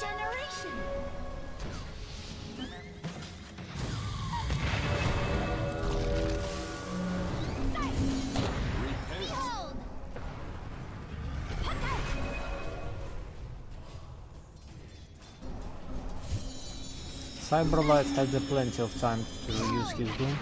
generation. Cyberlight has plenty of time to use his doom.